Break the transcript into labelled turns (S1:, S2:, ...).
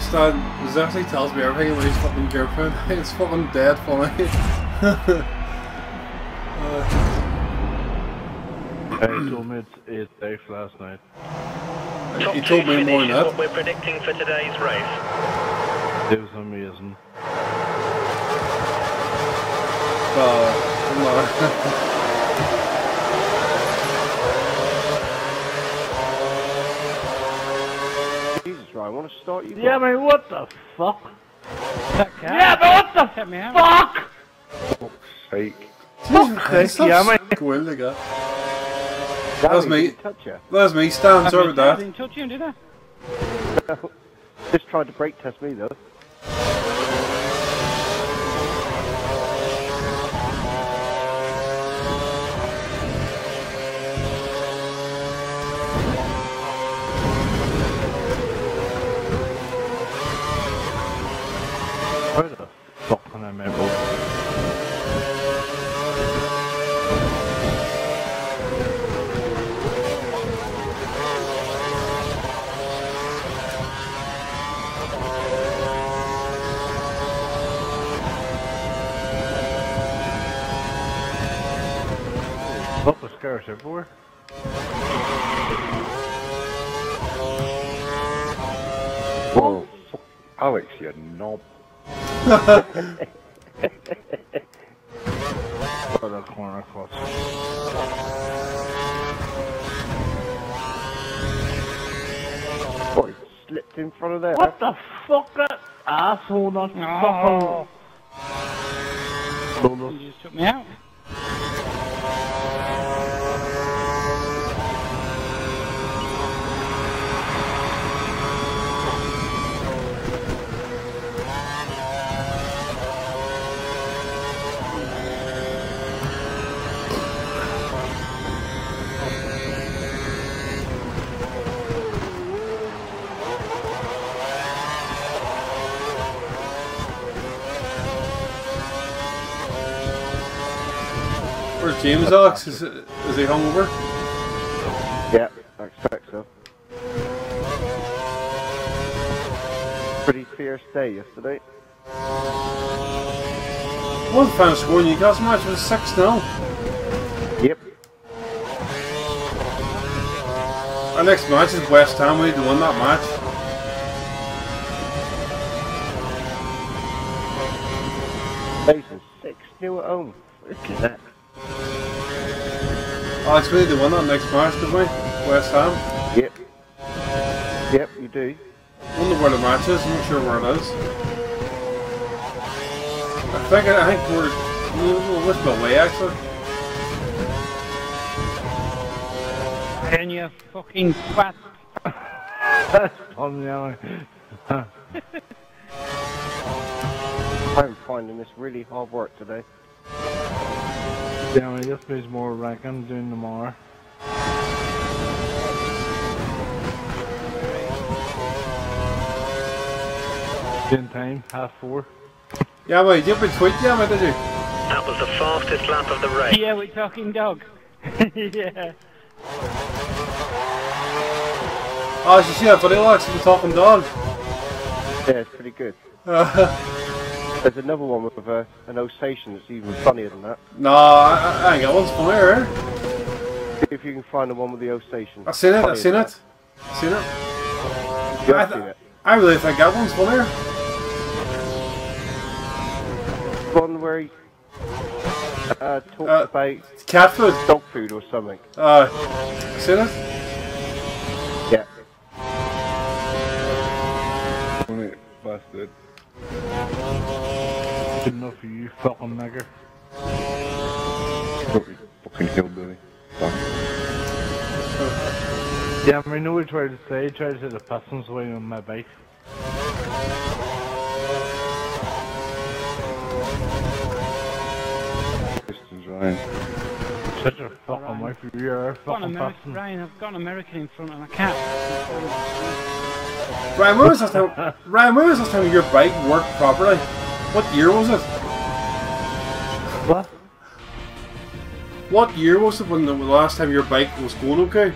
S1: Stan, this actually tells me everything about his fucking girlfriend. It's fucking dead funny. uh,
S2: Hey, he told me it's eight safe last night.
S3: Top
S1: he told me more
S3: finish
S1: than that.
S3: what we're predicting for today's race.
S2: It was amazing.
S1: Uh, no.
S4: Jesus, I want to start you.
S2: Yeah, man, what the fuck?
S5: Yeah,
S2: but what the
S5: Set me out.
S2: fuck?
S4: Sake.
S1: Jesus Christ,
S2: Stop
S1: yeah,
S2: saying
S1: Go in like that.
S4: That
S1: was me.
S4: Touch you.
S1: That was me, Stan.
S5: I
S1: Sorry about that.
S5: didn't touch you, did I?
S4: Just tried to brake test me though.
S2: Where the fuck can I make road? Fuck the scarce everywhere.
S4: Whoa. Alex, you knob.
S2: For the corner cross.
S4: Boy, slipped in front of there.
S2: What the fuck that asshole not
S5: Oh.
S2: fucking
S5: You just took me out.
S1: James, Ox, Is, is he hungover?
S4: Yeah, I expect so. Pretty fierce day yesterday.
S1: One score in Newcastle match was 6 0.
S4: Yep.
S1: Our next match is West Ham. We need to win that match.
S4: 6 new at home. Look at that.
S1: Alex, we need to win that next match, don't we? West Ham.
S4: Yep. Yep, you do.
S1: wonder where the match is. I'm not sure where it is. I think I think we're we're with the way actually.
S5: And you fucking twat.
S2: on the other.
S4: I'm finding this really hard work today.
S2: Yeah, I mean, this means more ranking doing tomorrow. Same time, half four.
S1: Yeah, wait, you have a tweet, yeah, mate, did you?
S3: That was the fastest lap of the race.
S5: Yeah, we're talking dog. yeah.
S1: Oh, you see that video, Alex? You talking dog.
S4: Yeah, it's pretty good. There's another one with uh, an Alsatian that's even funnier than that.
S1: no, I, I ain't got one's funnier. eh?
S4: If you can find the one with the Alsatian.
S1: I've seen it. I've seen it. I've seen it.
S4: You
S1: I,
S4: have seen it.
S1: I really think that one's funnier.
S4: One where he uh, talked
S1: Uh,
S4: about
S1: Cat food.
S4: dog food or something.
S1: Uh, seen it?
S4: Yeah.
S6: Busted.
S2: Good enough for you, fucking nigger.
S6: Fucking hillbilly. Fuck.
S2: Yeah, I mean, know what he tried to say? He tried to say the Pistons away on my bike.
S6: Pistons, Ryan.
S2: Such a fucking wife, you are a
S5: I've got an
S2: fucking
S5: Ameri-
S2: Piston.
S5: Ryan, I've got an American in front of a cat.
S1: Ryan, when was last time? Ryan, when was last time your bike worked properly? What year was it?
S2: What?
S1: What year was it when the last time your bike was going okay?